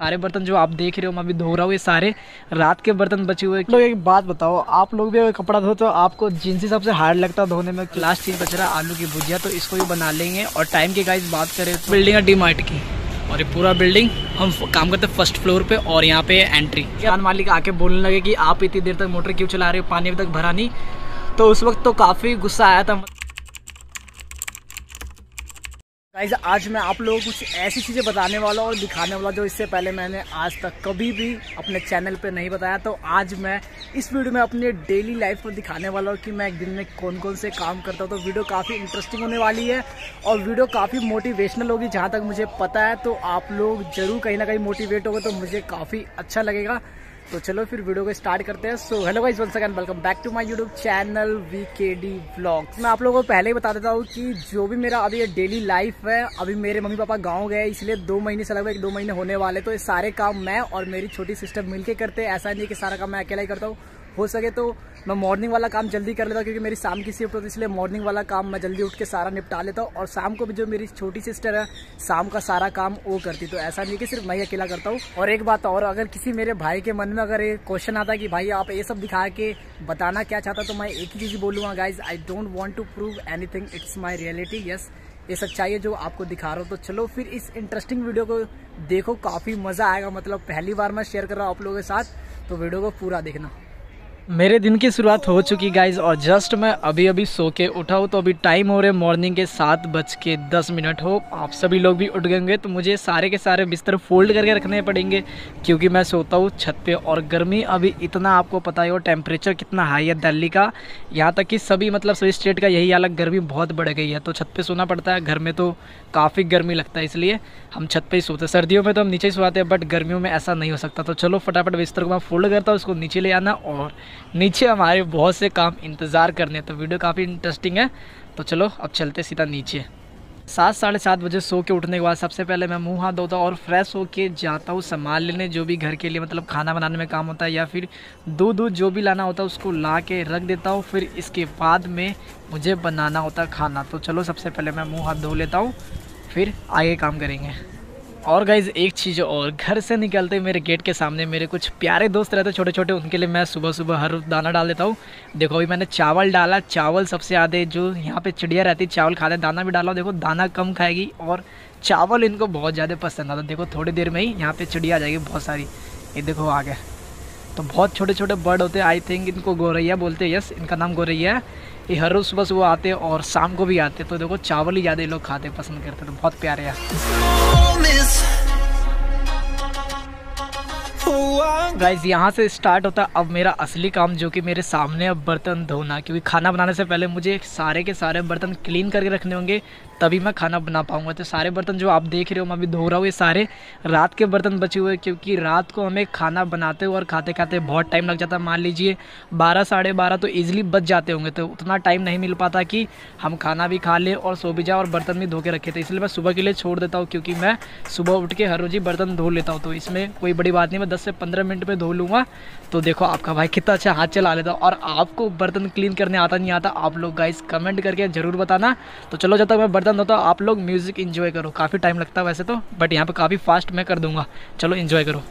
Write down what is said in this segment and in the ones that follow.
सारे बर्तन जो आप देख रहे हो मैं अभी धो रहा हूँ ये सारे। रात के बर्तन बचे हुए लोग एक बात बताओ आप लोग भी अगर कपड़ा धो तो आपको जिनसी सबसे हार्ड लगता है धोने में? लास्ट चीज़ बच रहा है आलू की भुजिया तो इसको भी बना लेंगे। और टाइम की गाइस बात करें तो बिल्डिंग है डी मार्ट की। और ये पूरा बिल्डिंग हम काम करते हैं फ़र्स्ट फ्लोर पे और यहाँ पे एंट्री दुकान मालिक आके बोलने लगे कि आप इतनी देर तक मोटर क्यों चला रहे हो पानी अभी तक भरा नहीं। तो उस वक्त तो काफ़ी गुस्सा आया था। गाइज़ आज मैं आप लोगों को कुछ ऐसी चीज़ें बताने वाला और दिखाने वाला जो इससे पहले मैंने आज तक कभी भी अपने चैनल पे नहीं बताया। तो आज मैं इस वीडियो में अपने डेली लाइफ को दिखाने वाला हूँ कि मैं एक दिन में कौन कौन से काम करता हूँ। तो वीडियो काफ़ी इंटरेस्टिंग होने वाली है और वीडियो काफ़ी मोटिवेशनल होगी, जहाँ तक मुझे पता है। तो आप लोग ज़रूर कहीं ना कहीं मोटिवेट होगे तो मुझे काफ़ी अच्छा लगेगा। तो चलो फिर वीडियो को स्टार्ट करते हैं। So hello guys once again welcome back to my YouTube channel V K D blog मैं आप लोगों को पहले ही बता देता हूँ कि जो भी मेरा अभी डेली लाइफ है, अभी मेरे मम्मी पापा गाँव गए, इसलिए दो महीने से लगभग एक दो महीने होने वाले तो ये सारे काम मैं और मेरी छोटी सिस्टर मिलकर करते हैं। ऐसा नहीं कि सारा काम मैं अकेला ही करता हूँ। हो सके तो मैं मॉर्निंग वाला काम जल्दी कर लेता हूँ, क्योंकि मेरी शाम की शिफ्ट होती है, इसलिए मॉर्निंग वाला काम मैं जल्दी उठ के सारा निपटा लेता हूँ। और शाम को भी जो मेरी छोटी सिस्टर है, शाम का सारा काम वो करती तो ऐसा नहीं कि सिर्फ़ मैं अकेला करता हूँ। और एक बात और, अगर किसी मेरे भाई के मन में अगर ये क्वेश्चन आता कि भाई आप ये सब दिखा के बताना क्या चाहता तो मैं एक ही चीज़ बोलूँगा guys I don't want to prove anything it's my reality yes ये सच्चाई है जो आपको दिखा रहा हूँ। तो चलो फिर इस इंटरेस्टिंग वीडियो को देखो, काफ़ी मज़ा आएगा। मतलब पहली बार मैं शेयर कर रहा हूँ आप लोगों के साथ तो वीडियो को पूरा देखना। मेरे दिन की शुरुआत हो चुकी गाइज़ और जस्ट मैं अभी अभी सो के उठा हूँ तो अभी टाइम हो रहे मॉर्निंग के सात बज के दस मिनट हो। आप सभी लोग भी उठ गएँगे तो मुझे सारे के सारे बिस्तर फोल्ड करके रखने पड़ेंगे, क्योंकि मैं सोता हूँ छत पे और गर्मी। अभी इतना आपको पता ही हो टेम्परेचर कितना हाई है दिल्ली का। यहाँ तक कि सभी मतलब सभी स्टेट का यही हालत, गर्मी बहुत बढ़ गई है। तो छत पर सोना पड़ता है, घर में तो काफ़ी गर्मी लगता है, इसलिए हम छत पर ही सोते सर्दियों में तो हम नीचे ही सोते हैं बट गर्मियों में ऐसा नहीं हो सकता। तो चलो फटाफट बिस्तर को मैं फोल्ड करता हूँ उसको नीचे ले आना और नीचे हमारे बहुत से काम इंतज़ार करने तो वीडियो काफ़ी इंटरेस्टिंग है। तो चलो, अब चलते सीधा नीचे। सात, साढ़े सात बजे सो के उठने के बाद सबसे पहले मैं मुँह, हाथ धोता हूँ और फ्रेश होके जाता हूँ सामान लेने, जो भी घर के लिए मतलब खाना बनाने में काम होता है या फिर दूध दूध जो भी लाना होता है, उसको ला के रख देता हूँ। फिर इसके बाद में मुझे बनाना होता है खाना। तो चलो, सबसे पहले मैं मुँह, हाथ धो लेता हूँ, फिर आगे काम करेंगे। और गाइज़ एक चीज़ और, घर से निकलते मेरे गेट के सामने मेरे कुछ प्यारे दोस्त रहते छोटे छोटे उनके लिए मैं सुबह सुबह हर दाना डाल देता हूँ। देखो अभी मैंने चावल डाला, चावल सबसे आधे जो यहाँ पे चिड़िया रहती, चावल खाते, दाना भी डाला, देखो दाना कम खाएगी और चावल इनको बहुत ज़्यादा पसंद आता देखो थोड़ी देर में ही यहाँ पर चिड़िया आ जाएगी बहुत सारी। ये देखो आ गया तो बहुत छोटे छोटे बर्ड होते हैं आई थिंक इनको गोरैया बोलते हैं यस इनका नाम गोरैया है। ये हर रोज़ सुबह सुबह आते और शाम को भी आते तो देखो, चावल ही ज़्यादा लोग खाते पसंद करते तो बहुत प्यारे हैं। गाइज़ यहाँ से स्टार्ट होता है अब मेरा असली काम जो कि मेरे सामने अब बर्तन धोना, क्योंकि खाना बनाने से पहले मुझे सारे के सारे बर्तन क्लीन करके रखने होंगे, तभी मैं खाना बना पाऊँगा। तो सारे बर्तन जो आप देख रहे हो, मैं अभी धो रहा हूँ, ये सारे रात के बर्तन बचे हुए क्योंकि रात को हमें खाना बनाते हुए और खाते खाते बहुत टाइम लग जाता है। मान लीजिए बारह, साढ़े बारह तो ईजिली बच जाते होंगे तो उतना टाइम नहीं मिल पाता कि हम खाना भी खा लें और सो भी जाए और बर्तन भी धो के रखे। थे इसलिए मैं सुबह के लिए छोड़ देता हूँ, क्योंकि मैं सुबह उठ के हर रोज़ ही बर्तन धो लेता हूँ। तो इसमें कोई बड़ी बात नहीं, मैं दस से पंद्रह मिनट में धो लूँगा। तो देखो आपका भाई कितना अच्छा हाथ चला लेता और आपको बर्तन क्लीन करने आता नहीं आता। आप लोग गाइस कमेंट करके ज़रूर बताना। तो चलो जब तक मैं बर्तन धोता हूँ, आप लोग म्यूज़िक इन्जॉय करो। काफ़ी टाइम लगता है वैसे तो बट यहाँ पर काफ़ी फास्ट मैं कर दूँगा। चलो इन्जॉय करो।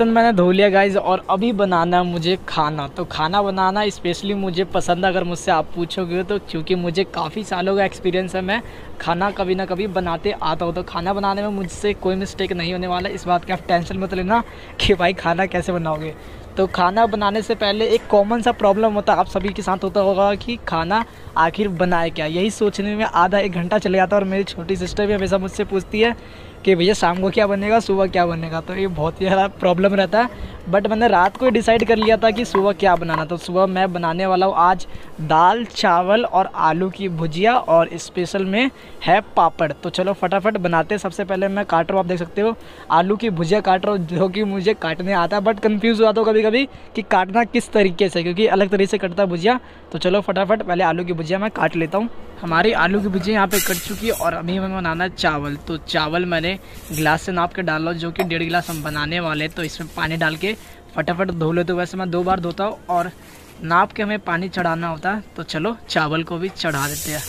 बर्तन मैंने धो लिया गाइज़ और अभी बनाना है मुझे खाना। तो खाना बनाना स्पेशली मुझे पसंद है, अगर मुझसे आप पूछोगे तो क्योंकि मुझे काफ़ी सालों का एक्सपीरियंस है, मैं खाना कभी ना कभी बनाते आता हूँ। तो खाना बनाने में मुझसे कोई मिस्टेक नहीं होने वाला। इस बात का आप टेंशन मत लेना कि भाई खाना कैसे बनाओगे। तो खाना बनाने से पहले एक कॉमन सा प्रॉब्लम होता है आप सभी के साथ होता होगा कि खाना आखिर बनाए क्या? यही सोचने में आधा एक घंटा चले जाता है और मेरी छोटी सिस्टर भी हमेशा मुझसे पूछती है कि भैया शाम को क्या बनेगा, सुबह क्या बनेगा? तो ये बहुत ही ज़्यादा प्रॉब्लम रहता है। बट मैंने रात को ही डिसाइड कर लिया था कि सुबह क्या बनाना तो सुबह मैं बनाने वाला हूँ आज दाल, चावल और आलू की भुजिया और स्पेशल में है पापड़। तो चलो फटाफट बनाते सबसे पहले मैं काट रहा हूँ, आप देख सकते हो। आलू की भुजिया काट रहा हूँ, जो कि मुझे काटने आता है। बट कन्फ्यूज़ हुआ तो कभी कभी कि काटना किस तरीके से, क्योंकि अलग तरीके से कटता है भुजिया। तो चलो फटाफट पहले आलू की भुजिया मैं काट लेता हूँ। हमारी आलू की भुजिया यहाँ पे कट चुकी है और अभी हमें बनाना है चावल। तो चावल मैंने गिलास से नाप के डाला जो कि डेढ़ गिलास हम बनाने वाले तो इसमें पानी डाल के फटाफट धो लेते तो वैसे मैं दो बार धोता हूँ और नाप के हमें पानी चढ़ाना होता है तो चलो चावल को भी चढ़ा देते हैं।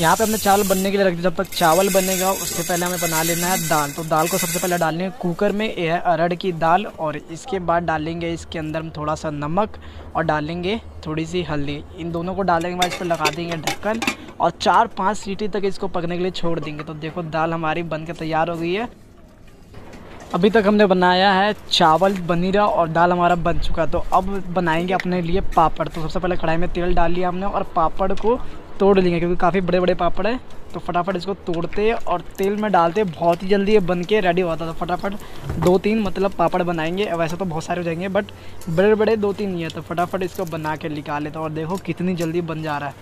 यहाँ पे हमने चावल बनने के लिए रख दिया। जब तक चावल बनेगा, उससे पहले हमें बना लेना है दाल। तो दाल को सबसे पहले डालने कुकर में। ये है अरहर की दाल और इसके बाद डालेंगे इसके अंदर हम थोड़ा सा नमक और डालेंगे थोड़ी सी हल्दी। इन दोनों को डालने के बाद इस पर लगा देंगे ढक्कन और चार पाँच सीटी तक इसको पकने के लिए छोड़ देंगे। तो देखो, दाल हमारी बन तैयार हो गई है। अभी तक हमने बनाया है चावल बनीरा और दाल हमारा बन चुका तो अब बनाएँगे अपने लिए पापड़। तो सबसे पहले कढ़ाई में तेल डाल लिया हमने और पापड़ को तोड़ लेंगे, क्योंकि काफ़ी बड़े बड़े पापड़ है। तो फटाफट इसको तोड़ते और तेल में डालते बहुत ही जल्दी ये बन के रेडी होता था तो फटाफट दो तीन मतलब पापड़ बनाएँगे। वैसे तो बहुत सारे हो जाएँगे बट बड़े बड़े दो तीन ही। है तो फटाफट इसको बना के निकाल लेता और देखो कितनी जल्दी बन जा रहा है।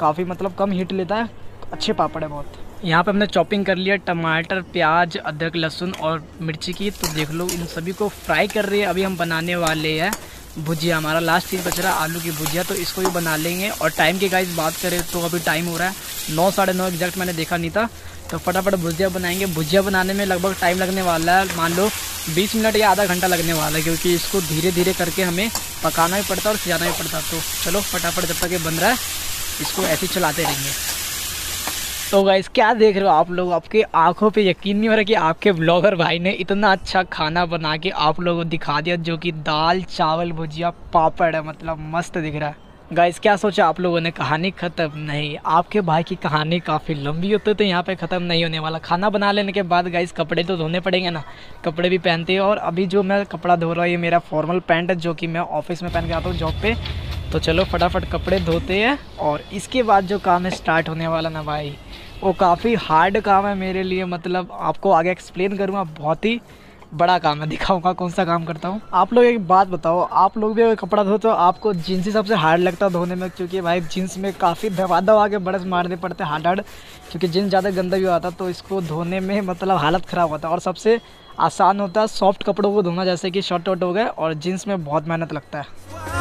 काफ़ी मतलब कम हीट लेता है। अच्छे पापड़ है बहुत। यहाँ पे हमने चॉपिंग कर लिया, टमाटर, प्याज, अदरक, लहसुन और मिर्ची की। तो देख लो, इन सभी को फ्राई कर रही है। अभी हम बनाने वाले हैं। भुजिया, हमारा लास्ट चीज़ बच रहा है आलू की भुजिया तो इसको भी बना लेंगे। और टाइम की गाइस बात करें तो अभी टाइम हो रहा है नौ, साढ़े नौ एग्जैक्ट मैंने देखा नहीं था। तो फटाफट भुजिया बनाएँगे। भुजिया बनाने में लगभग टाइम लगने वाला है, मान लो 20 मिनट या आधा घंटा लगने वाला है, क्योंकि इसको धीरे धीरे करके हमें पकाना भी पड़ता है और सिजाना भी पड़ता तो चलो फटाफट जब तक ये बन रहा है, इसको ऐसे चलाते रहेंगे। तो गाइस क्या देख रहे हो आप लोग? आपके आँखों पे यकीन नहीं हो रहा कि आपके ब्लॉगर भाई ने इतना अच्छा खाना बना के आप लोगों को दिखा दिया जो कि दाल, चावल, भुजिया, पापड़ है। मतलब मस्त दिख रहा है। गाइस क्या सोचा आप लोगों ने? कहानी ख़त्म नहीं। आपके भाई की कहानी काफ़ी लंबी होती तो यहाँ पे ख़त्म नहीं होने वाला। खाना बना लेने के बाद गाइस कपड़े तो धोने पड़ेंगे ना। कपड़े भी पहनते हैं और अभी जो मैं कपड़ा धो रहा हूँ, ये मेरा फॉर्मल पैंट है, जो कि मैं ऑफ़िस में पहन के आता हूँ जॉब पे। तो चलो फटाफट कपड़े धोते हैं और इसके बाद जो काम है स्टार्ट होने वाला ना भाई वो काफ़ी हार्ड काम है मेरे लिए मतलब आपको आगे एक्सप्लेन करूँगा, बहुत ही बड़ा काम है, दिखाऊँगा कौन सा काम करता हूँ। आप लोग एक बात बताओ, आप लोग भी अगर कपड़ा धो तो आपको जीन्स ही सबसे हार्ड लगता है धोने में, क्योंकि भाई जीन्स में काफ़ी दबा दबा के बड़स मारने पड़ते हैं हार्ड हार्ड क्योंकि जीन्स ज़्यादा गंदा भी होता तो इसको धोने में मतलब हालत ख़राब होता है। और सबसे आसान होता है सॉफ्ट कपड़ों को धोना, जैसे कि शर्ट वर्ट हो गए, और जीन्स में बहुत मेहनत लगता है।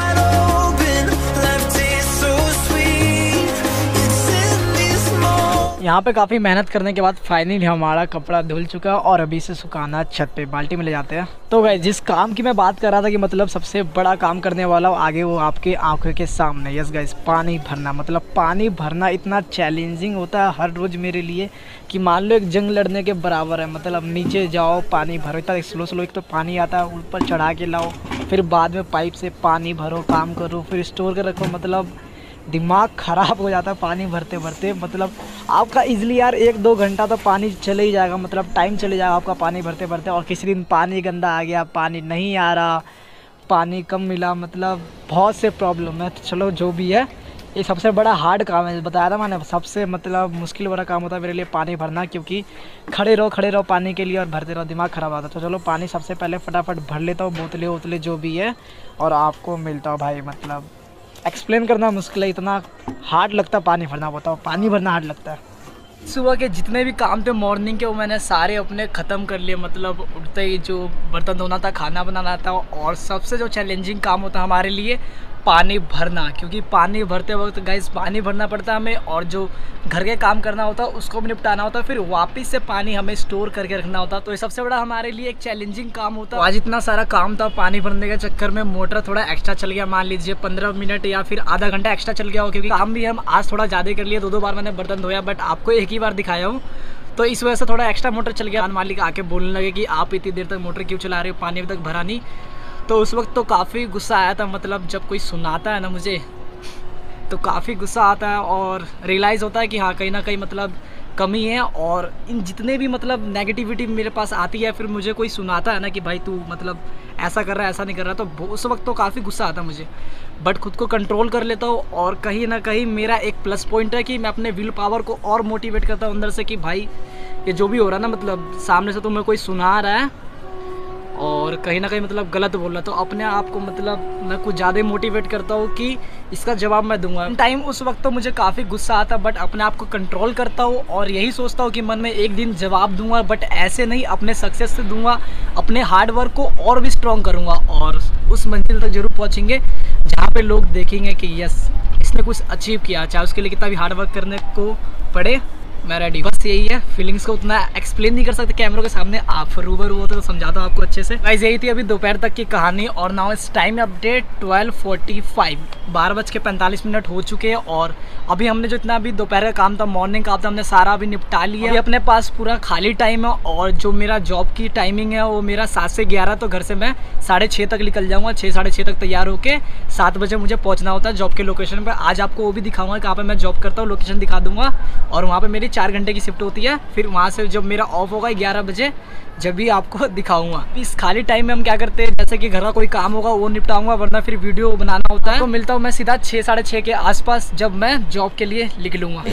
यहाँ पे काफ़ी मेहनत करने के बाद फाइनली हमारा कपड़ा धुल चुका है और अभी से सुखाना छत पे, बाल्टी में ले जाते हैं। तो भाई जिस काम की मैं बात कर रहा था कि मतलब सबसे बड़ा काम करने वाला हूँ, आगे वो आपके आँखों के सामने। यस गाइस पानी भरना मतलब पानी भरना इतना चैलेंजिंग होता है हर रोज़ मेरे लिए कि मान लो एक जंग लड़ने के बराबर है मतलब नीचे जाओ, पानी भरो, इतना स्लो स्लो एक तो पानी आता है, ऊपर चढ़ा के लाओ, फिर बाद में पाइप से पानी भरो, काम करो, फिर स्टोर कर रखो मतलब दिमाग ख़राब हो जाता है पानी भरते भरते। मतलब आपका इजली यार एक दो घंटा तो पानी चले ही जाएगा मतलब टाइम चले जाएगा आपका पानी भरते भरते। और किसी दिन पानी गंदा आ गया, पानी नहीं आ रहा, पानी कम मिला मतलब बहुत से प्रॉब्लम है। तो चलो जो भी है, ये सबसे बड़ा हार्ड काम है बताया था मैंने। सबसे मतलब मुश्किल वाला काम होता है मेरे लिए पानी भरना, क्योंकि खड़े रहो खड़े रहो पानी के लिए और भरते रहो, दिमाग ख़राब आता तो चलो पानी सबसे पहले फटाफट भर लेता हूँ, बोतलें वोतलें जो भी है, और आपको मिलता हूँ भाई मतलब एक्सप्लेन करना मुश्किल है, इतना हार्ड लगता है, पानी भरना, बताओ, पानी भरना हार्ड लगता है। सुबह के जितने भी काम थे मॉर्निंग के, वो मैंने सारे अपने ख़त्म कर लिए मतलब उठते ही जो बर्तन धोना था, खाना बनाना था, और सबसे जो चैलेंजिंग काम होता हमारे लिए पानी भरना, क्योंकि पानी भरते वक्त गैस पानी भरना पड़ता है हमें, और जो घर के काम करना होता है, उसको भी निपटाना होता है, फिर वापस से पानी हमें स्टोर करके रखना होता तो ये सबसे बड़ा हमारे लिए एक चैलेंजिंग काम होता है। आज इतना सारा काम था पानी भरने के चक्कर में, मोटर थोड़ा एक्स्ट्रा चल गया, मान लीजिए पंद्रह मिनट या फिर आधा घंटा एक्स्ट्रा चल गया हो, क्योंकि काम भी हम आज थोड़ा ज़्यादा कर लिए दो दो बार मैंने बर्तन धोया बट आपको एक ही बार दिखाया हूँ। तो इस वजह से थोड़ा एक्स्ट्रा मोटर चल गया। मालिक आके बोलने लगे कि आप इतनी देर तक मोटर क्यों चला रहे हो, पानी अभी तक भरा नहीं। तो उस वक्त तो काफ़ी गुस्सा आया था मतलब जब कोई सुनाता है ना मुझे तो काफ़ी गुस्सा आता है और रियलाइज़ होता है कि हाँ कहीं ना कहीं मतलब कमी है और इन जितने भी मतलब नेगेटिविटी मेरे पास आती है, फिर मुझे कोई सुनाता है ना कि भाई तू मतलब ऐसा कर रहा है, ऐसा नहीं कर रहा तो उस वक्त तो काफ़ी गुस्सा आता मुझे। बट खुद को कंट्रोल कर लेता हूँ और कहीं ना कहीं मेरा एक प्लस पॉइंट है कि मैं अपने विल पावर को और मोटिवेट करता हूँ अंदर से कि भाई, ये जो भी हो रहा है ना मतलब सामने से तुम्हें कोई सुना रहा है और कहीं ना कहीं मतलब गलत बोल रहा तो अपने आप को मतलब मैं कुछ ज़्यादा मोटिवेट करता हूँ कि इसका जवाब मैं दूँगा। टाइम उस वक्त तो मुझे काफ़ी गुस्सा आता बट अपने आप को कंट्रोल करता हूँ और यही सोचता हूँ कि मन में एक दिन जवाब दूँगा बट ऐसे नहीं, अपने सक्सेस से दूँगा, अपने हार्ड वर्क को और भी स्ट्रॉन्ग करूँगा और उस मंजिल तक ज़रूर पहुँचेंगे, जहाँ पर लोग देखेंगे कि यस इसने कुछ अचीव किया। चाहे उसके लिए कितना भी हार्ड वर्क करने को पड़े, मैं रेडी बस यही है। फीलिंग्स को उतना एक्सप्लेन नहीं कर सकते। कैमरों के सामने आप रूबर होते तो समझाता हूँ आपको अच्छे से। गाइस यही थी अभी दोपहर तक की कहानी और नाउ इस time update twelve forty five बारह बज के पैंतालीस मिनट हो चुके हैं और अभी हमने जो इतना अभी दोपहर का काम था मॉर्निंग का था, हमने सारा अभी निपटा लिया। अभी अपने पास पूरा खाली टाइम है और जो मेरा जॉब की टाइमिंग है, वो मेरा सात से ग्यारह तो घर से मैं साढ़े छः तक निकल जाऊँगा। छः साढ़े छः तक तैयार होकर सात बजे मुझे पहुँचना होता है जॉब के लोकेशन पर आज आपको वो भी दिखाऊँगा कहाँ पर मैं जॉब करता हूँ लोकेशन दिखा दूँगा और वहाँ पर मेरी चार घंटे की शिफ्ट होती है फिर वहाँ से जब मेरा ऑफ़ होगा ग्यारह बजे जब भी आपको दिखाऊँगा। इस खाली टाइम में हम क्या करते हैं जैसे कि घर का कोई काम होगा वो निपटाऊँगा वरना फिर वीडियो बनाना होता है। तो मिलता हूँ मैं सीधा छः साढ़े छः के आसपास जब मैं जॉब के लिए निकलूँगा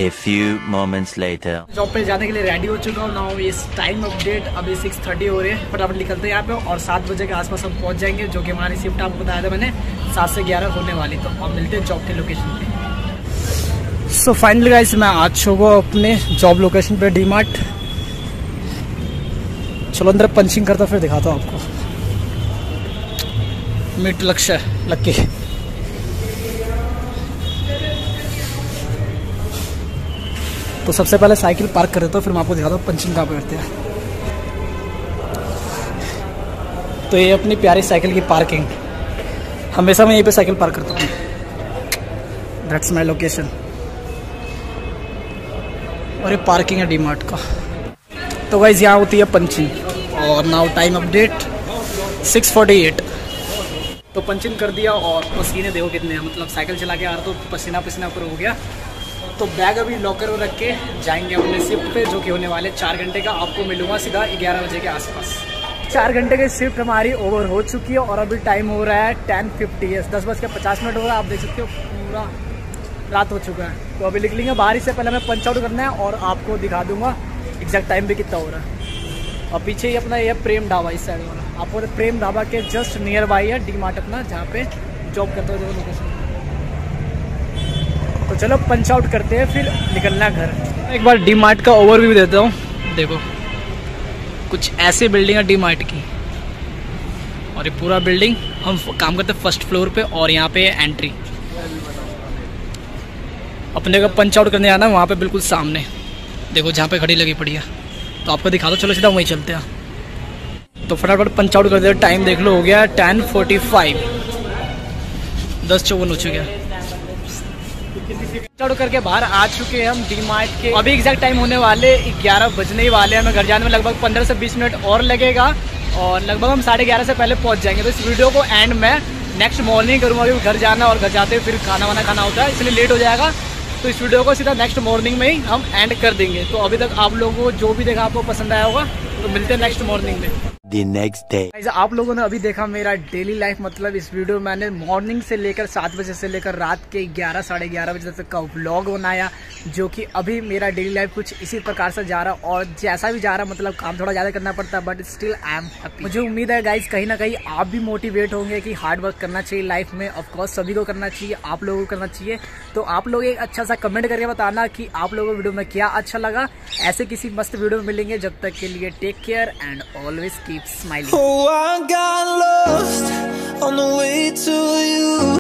जॉब पे जाने के लिए रेडी हो चुका हूँ ना इस टाइम अपडेट अभी सिक्स थर्टी हो रही है। फटाफट निकलते हैं यहाँ पे और सात बजे के आसपास हम पहुँच जाएँगे जो कि हमारी शिफ्ट आपको बताया था मैंने सात से ग्यारह होने वाली तो और मिलते हैं जॉब के लोकेशन पे। सो फाइनली गाइस मैं आज चुका अपने जॉब लोकेशन पे डी मार्ट चलो, अंदर पंचिंग करता फिर दिखाता हूँ आपको। मिट लक्ष्य लक्की तो सबसे पहले साइकिल पार्क कर देता हूँ, फिर मैं आपको दिखाता हूँ पंचिंग कहाँ पे करते हैं। तो ये अपनी प्यारी साइकिल की पार्किंग हमेशा मैं यहीं पे साइकिल पार्क करता हूँ। दैट्स माई लोकेशन और ये पार्किंग है डी मार्ट का। तो वाइज यहाँ होती है पंचिंग। और नाउ टाइम अपडेट 6:48 तो पंचिंग कर दिया और पसीने देखो कितने हैं। मतलब साइकिल चला के आ रहा तो पसीना पसीना पर हो गया। तो बैग अभी लॉकर में रख के जाएँगे अपने शिफ्ट पे, जो कि होने वाले चार घंटे का। आपको मिलूँगा सीधा ग्यारह बजे के आसपास। चार घंटे की शिफ्ट हमारी ओवर हो चुकी है और अभी टाइम हो रहा है टेन फिफ्टी है दस बज के पचास मिनट हो रहा है। आप देख सकते हो पूरा रात हो चुका है। तो अभी निकलेंगे बाहर से पहले हमें पंच आउट करना है और आपको दिखा दूँगा एग्जैक्ट टाइम भी कितना हो रहा है। और पीछे ही अपना ये प्रेम ढाबा इस साइड वाला। आपको प्रेम ढाबा के जस्ट नियर बाई है डी मार्ट अपना, जहाँ पे जॉब करते हो लोकेशन तो चलो पंच आउट करते हैं, फिर निकलना घर। एक बार डी मार्ट का ओवर ओवरव्यू देता हूँ। देखो, कुछ ऐसी बिल्डिंग है डी मार्ट की। और ये पूरा बिल्डिंग हम काम करते फ़र्स्ट फ्लोर पे और यहाँ पे एंट्री अपने को पंच आउट करने आना, वहाँ पे बिल्कुल सामने। देखो, जहाँ पे खड़ी लगी पड़ी है। तो आपको दिखा दो, चलो सीधा वहीं चलते हैं। तो फटाफट पंच आउट कर दिया टाइम देख लो, हो गया टेन फोर्टी फाइव दस चौवन हो चुके हैं। आउट करके बाहर आ चुके हैं हम डी मार्ट के। अभी एग्जैक्ट टाइम होने वाले ग्यारह बजने ही वाले हैं। हमें घर जाने में लगभग पंद्रह से बीस मिनट और लगेगा। और लगभग हम साढ़े ग्यारह से पहले पहुँच जाएँगे। तो इस वीडियो को एंड में नेक्स्ट मॉर्निंग करूँगा, क्योंकि घर जाना और घर जाते फिर खाना वाना खाना होता है, इसलिए लेट हो जाएगा। तो इस वीडियो को सीधा नेक्स्ट मॉर्निंग में ही हम एंड कर देंगे। तो अभी तक आप लोगों को जो भी देखा आपको पसंद आया होगा तो मिलते हैं नेक्स्ट मॉर्निंग में। Next day. आप लोगों ने अभी देखा मेरा डेली लाइफ मतलब इस वीडियो में मैंने मॉर्निंग से लेकर सात बजे से लेकर रात के ग्यारह, साढ़े ग्यारह बजे तक का व्लॉग बनाया, जो कि अभी मेरा डेली लाइफ कुछ इसी प्रकार से जा रहा और जैसा भी जा रहा मतलब काम थोड़ा ज़्यादा करना पड़ता है but still I am happy मुझे उम्मीद है गाइज़ कहीं ना कहीं आप भी मोटिवेट होंगे कि हार्ड वर्क करना चाहिए लाइफ में. ऑफकोर्स सभी को करना चाहिए, आप लोगों को करना चाहिए. तो आप लोग एक अच्छा सा कमेंट करके बताना कि आप लोगों को वीडियो में क्या अच्छा लगा. ऐसे किसी मस्त वीडियो में मिलेंगे. जब तक के लिए take care and always keep smiling. Oh, I got lost on the way to you.